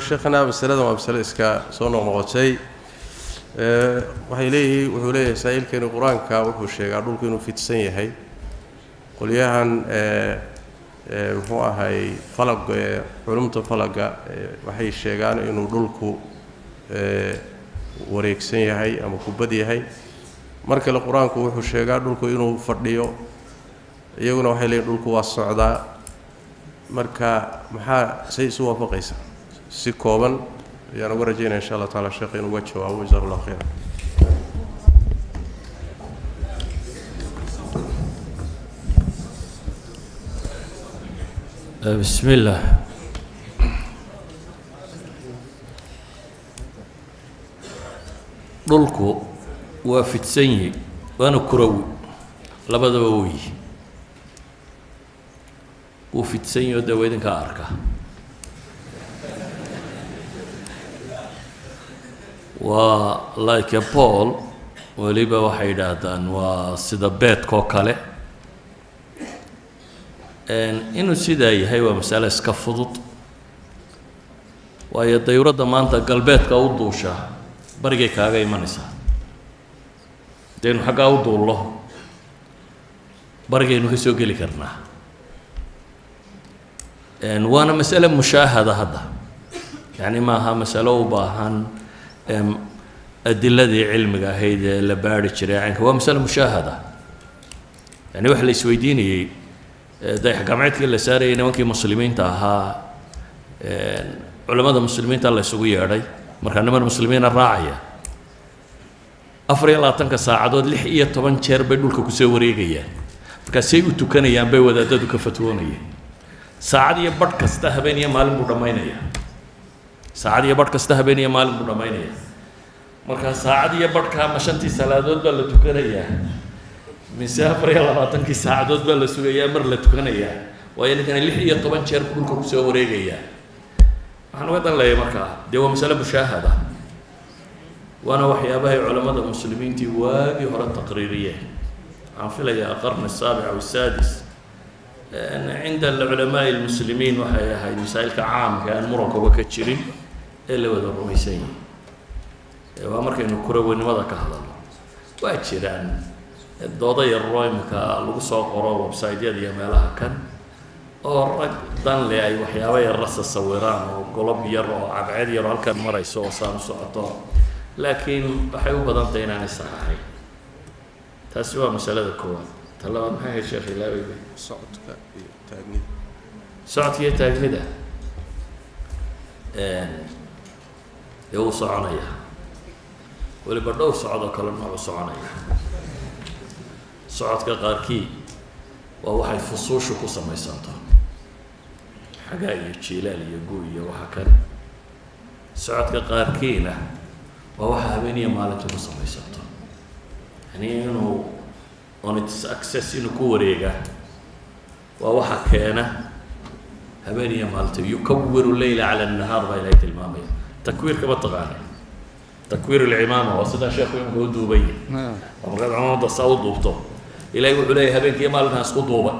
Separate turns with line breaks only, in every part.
sheekhana masalada waa masale iska soo noqnoqotay. Waxay leeyihiin wuxuu leeyahay saa-iilkeeni qur'aanka wuxuu sheegaa dhulku inuu fidsan yahay. Qolyahan muxuu ahay falag culumta falaga waxay sheegaan inuu dhulku wareegsan yahay ama kubad yahay. Mar kale qur'aanku wuxuu sheegaa dhulku inuu fadhiyo iyaguna waxay leeyihiin dhulku waa socdaa. Marka maxaa say isu waafaqaysa si kooban ayaan uga rajaynaya insha allah taala sheekh inuuga jawaabo jasak allah khayra
بسم الله dhulku waa fidsan yihi waana kurawi labadaba weyi wuu fidsan yahi o dee waa idinkaa arka Waa like a paul weliba waxay yidhaahdaan waa sida beedkoo kale. Inuu sidaa yahay waa masale iska fudud. Waayo dayuradda maanta galbeedka u duushaa barigay kaaga imanaysaa. Hadaynu xaggaa u duullo barigaynu ka soo geli karnaa. Waana masale mushaahada hadda. Yacni maaha masalo u baahan adiladii cilmiga ahayd ee la baari jiray caynka waa masale mushaahada. Yani waxa la isweydiinayey dayax gacmeedkii la saarayay nimankii muslimiinta ahaa culamada muslimiinta la isugu yeedhay. Markaa niman muslimiina raacaya afar iyo labaatanka saacadood lix iyo toban jeer bay dhulka ku soo wareegayaan. Markaasay u tukanayaan bay wadaadadu ka fatwoonayeen saacad iyo badh kasta habeen iyo maalin buu dhammaynaya saacad iyo badh kasta habeen maalin buu dhammaynaya markaa saacad iyo badhka ama shantii salaadood baa la tukanayaa. Mise afar iyo labaatankii saacadood baa la sugayaa mar la tukanayaa. Waayo ninkana lix iyo toban jeer buu dhulka ku soo wareegayaa. Waxaan uga dan leeyahay markaa dee waa masale mushaahada waana waxyaabahay culammada muslimiintii waagii hore taqriiriyeen waxaan filayaa qarni asaabic aw asaadis cinda culamaai lmuslimiin waxay ahayd masaa'ilka caamka aan murankuba ka jirin ee la wada rumaysan yihiin waa markaynu kuraweynimada ka hadalno. Waa jiraan. Dooda yaroo imika lagu soo qoro website-yada iyo meelaha kan oo rag dan le ay waxyaaba yarrasa sawiraan oo golob yar oo cadceed yar oo halkan marayso oo saan u socoto. Laakiin waxay u badan tahay inaanay sax ahayn taasi waa masalada koowaad. Ta labaad maxay ahayd sheekh ilaawey
socodka iyo taagnida
socodka iyo taagnida dee wuu soconayaa weliba dhowr socodoo kale noocu soconaya. Socodka qaarkii waa waxay fusuushu ku samaysanto. Xagaa iyo jiilaal iyo gu iyo waxa kan socodka qaarkiina waa waxa habeeniya maalinta ku samaysanto. Yani inuu on its access inuu ku wareega waa waxa keena habeeniya maalinta yukawiru leyla cala annahaar baa ilahay tilmaamaya takwiirka ma taqaana takwiir alcimaama waa sidaa sheekhu imika u duuban yahay oo markaad cumaamada saa u duubto ilahay wuxuu leeyahy habeenkiiyo maalintaa isku duuban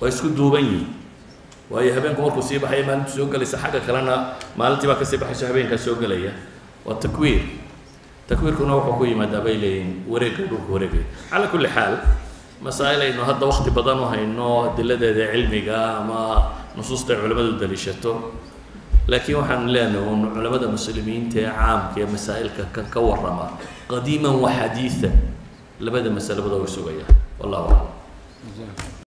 waa isku duuban yihiin waayo habeenku markuu sii baxaya maalintu soo gelaysa xagga kalena maalintii baa ka sii baxayso habeenkaa soo gelaya waa takwiir takwiirkuna wuxuu ku yimaadaa bay leeyihiin wareegga dhulka wareegaya cala kulli xaal masaa'il aynu hadda wakti badan u hayno adiladeeda cilmiga ama nusuusta ay culamadu daliishato laakiin waxaan leenahay un culamada muslimiinta ee caamka ee masaa'ilka kan ka warrama qadiiman wa xadiidan labada masalabada way sugayaan wallahu aclam